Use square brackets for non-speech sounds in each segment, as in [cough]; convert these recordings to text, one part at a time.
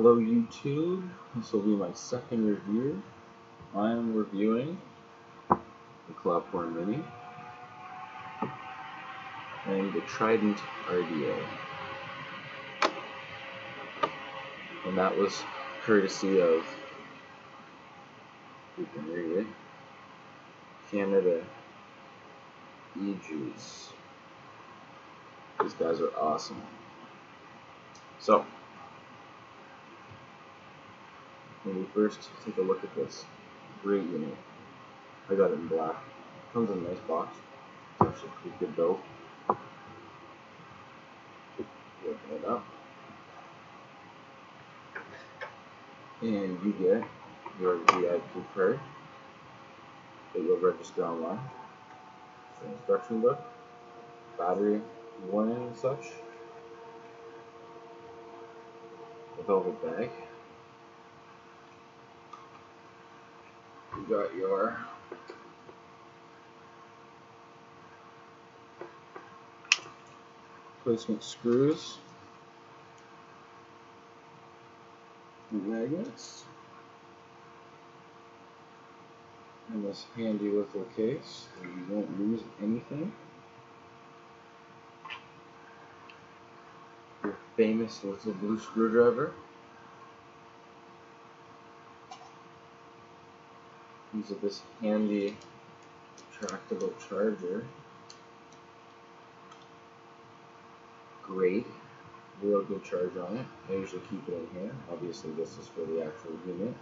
Hello YouTube, this will be my second review. I am reviewing the Cloupor Mini and the Trident RDA. And that was courtesy of, you can read it, Canada E-Juice. These guys are awesome. So, when we first take a look at this great unit, I got it in black. Comes in a nice box. It's actually pretty good build. Open it up. And you get your VIP card that you'll register online. The instruction book, battery warning and such, a velvet bag. You got your placement screws, magnets, and this handy little case so you won't lose anything. Your famous little blue screwdriver. Use of this handy retractable charger. Great, real good charge on it. I usually keep it in here. Obviously this is for the actual unit.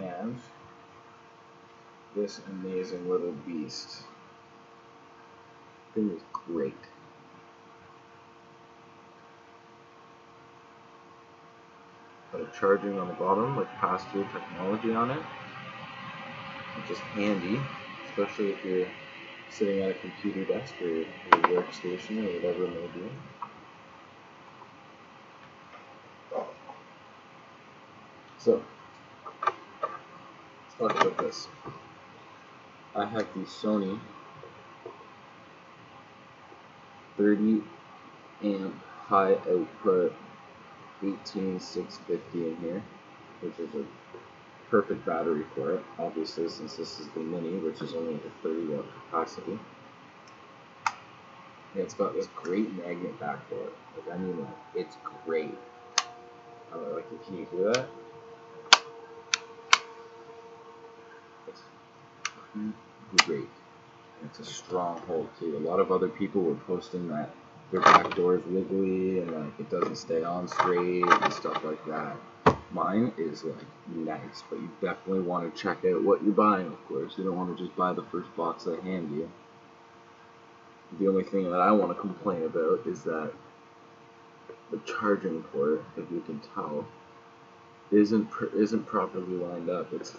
And this amazing little beast. Thing is great. Got a charging on the bottom with pass-through technology on it. Which is handy, especially if you're sitting at a computer desk or your workstation or whatever it may be. So, let's talk about this. I have the Sony 30 amp high output 18650 in here, which is a perfect battery for it, obviously since this is the Mini, which is only a 30 watt capacity. And it's got this great magnet back for it. Like, I mean, like, it's great. I like it. Can you hear that? It's great. It's a strong hold too. A lot of other people were posting that their back door is wiggly and like it doesn't stay on straight and stuff like that. Mine is like nice, but you definitely want to check out what you're buying, of course. You don't want to just buy the first box they hand you. The only thing that I want to complain about is that the charging port, if you can tell, isn't isn't properly lined up. It's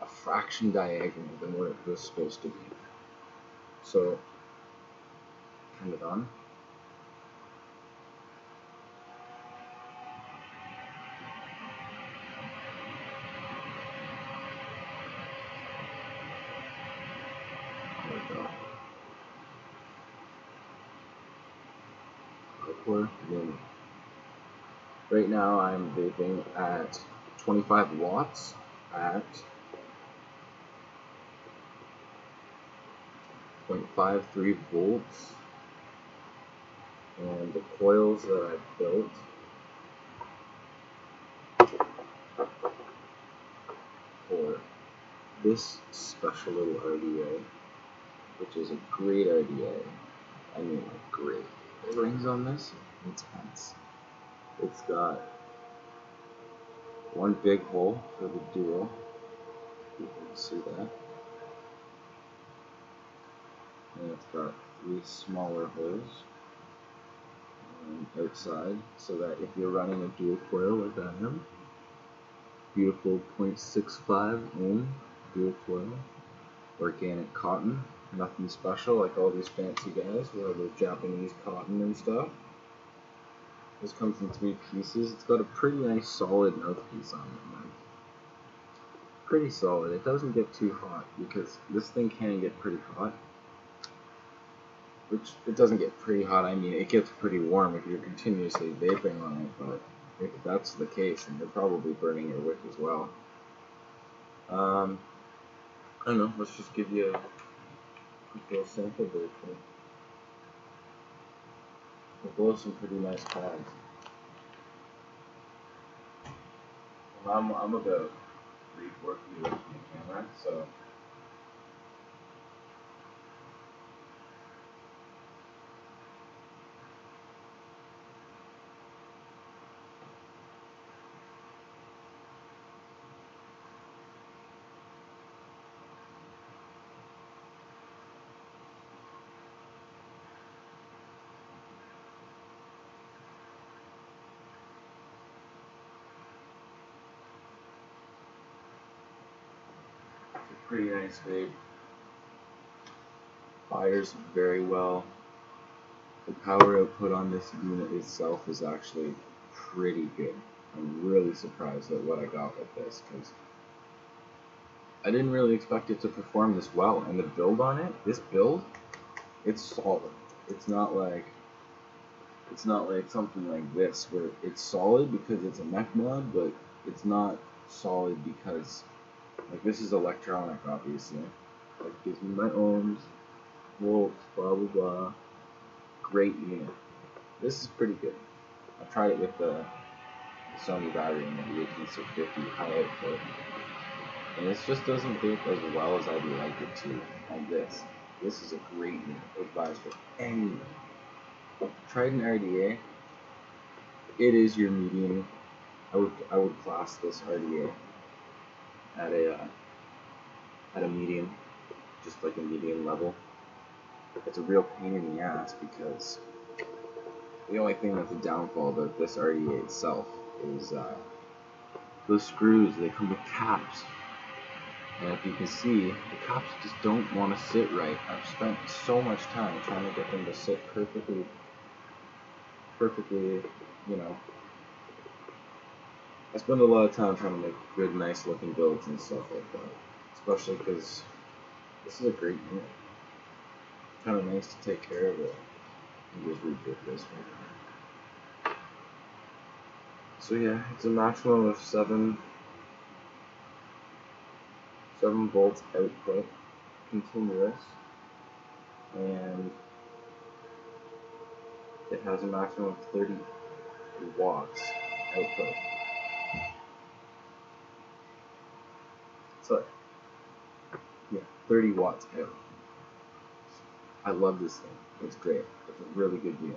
a fraction diagonal than what it was supposed to be. So, turn it on. Right now I'm vaping at 25 watts at 0.53 volts. And the coils that I've built for this special little RDA which is a great RDA I mean great rings on this? Intense it's got one big hole for the duo. You can see that. And it's got three smaller holes outside so that if you're running a dual coil like I am, beautiful 0.65 ohm dual coil, organic cotton, nothing special like all these fancy guys who the Japanese cotton and stuff. This comes in three pieces. It's got a pretty nice solid mouthpiece on it. Pretty solid. It doesn't get too hot because this thing can get pretty hot which it doesn't get pretty hot. I mean, it gets pretty warm if you're continuously vaping on it, but if that's the case, then you're probably burning your wick as well. Um, I don't know, let's just give you a little sample very quick. We'll blow some pretty nice. Well, I'm, I'm about from the camera, so pretty nice vape. Fires very well. The power output on this unit itself is actually pretty good. I'm really surprised at what I got with this because I didn't really expect it to perform this well. And the build on it, this build, it's solid. It's not like it's not like something like this where it's solid because it's a mech mod, but it's not solid because like this is electronic, obviously. Like gives me my ohms, volts, blah blah blah. Great unit. This is pretty good. I tried it with the Sony battery and the 18650 high output. And this just doesn't vape as well as I'd like it to on this. This is a great unit. Advice for anyone. an RDA. It is your medium. I would I would class this RDA at a uh, at a medium, just like a medium level. It's a real pain in the ass because the only thing that's a downfall about this RDA itself is uh, screws. They come with caps, and if you can see, the caps just don't want to sit right. I've spent so much time trying to get them to sit perfectly, perfectly, you know, I spend a lot of time trying to make good, nice looking builds and stuff like that. Especially because this is a great unit. Kind of nice to take care of it. And just reboot this one. So yeah, it's a maximum of seven, seven volts output, continuous, and it has a maximum of 30 watts output. So, yeah, 30 watts out. I love this thing. It's great. It's a really good deal.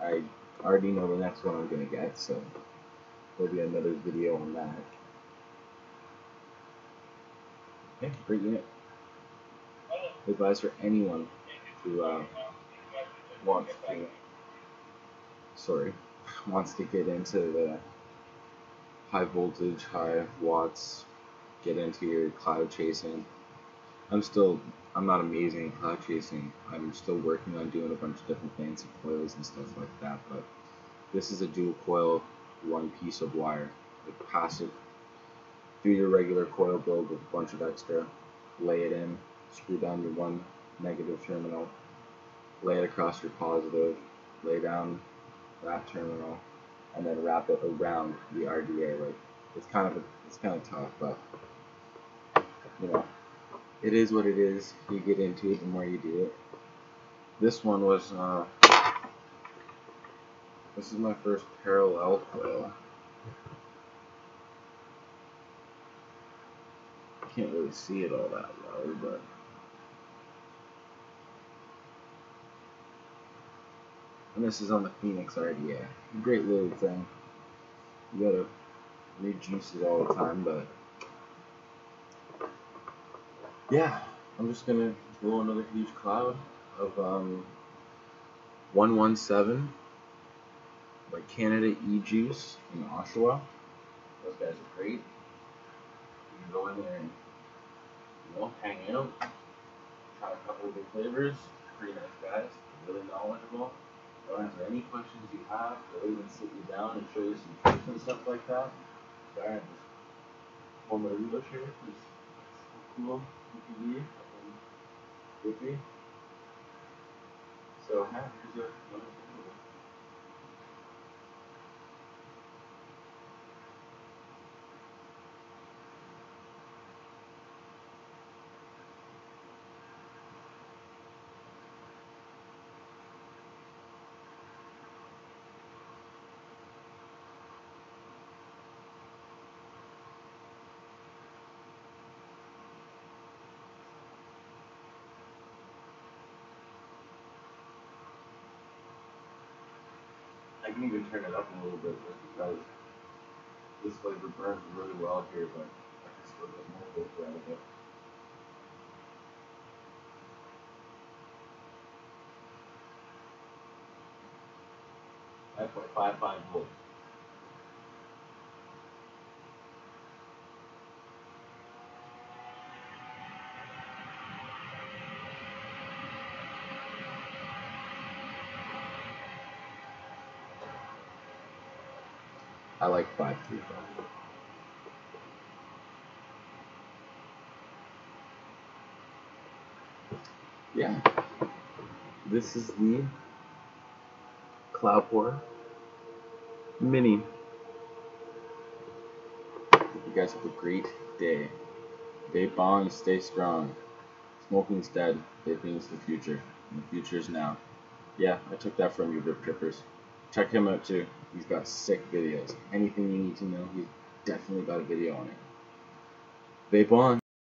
I already know the next one I'm going to get, so there'll be another video on that. Okay, great unit. Advice for anyone who uh, wants to, sorry, [laughs] wants to get into the high voltage, high watts get into your cloud chasing. I'm still, I'm not amazing at cloud chasing. I'm still working on doing a bunch of different fancy coils and stuff like that, but this is a dual coil, one piece of wire, like passive. Do your regular coil build with a bunch of extra, lay it in, screw down your one negative terminal, lay it across your positive, lay down that terminal, and then wrap it around the RDA. Like it's kind of a, it's kind of tough, but you know, it is what it is. You get into it the more you do it. This one was, uh, this is my first parallel coil. Can't really see it all that well, but and this is on the Phoenix RDA. Great little thing. You gotta rejuice it all the time, but yeah, I'm just gonna blow another huge cloud of um, 117 by Canada E Juice in Oshawa. Those guys are great. You can go in there and you know hang out, try a couple of good flavors. Pretty nice guys, really knowledgeable. They'll answer any questions you have. They'll even sit you down and show you some tricks and stuff like that. Pulling my Reba here. It's cool. TV, Goofy. So, yeah, here's a, I can even turn it up a little bit just because this flavor burns really well here, but I can still get more flavor out of it. Five point five five volts. I like 5 3 though. Yeah. This is the Cloupor Mini. You guys have a great day. Vape on, stay strong. Smoking's dead. Vaping's the future. And the is now. Yeah, I took that from you, Rip Trippers. Check him out too. He's got sick videos. Anything you need to know, he's definitely got a video on it. Vape on.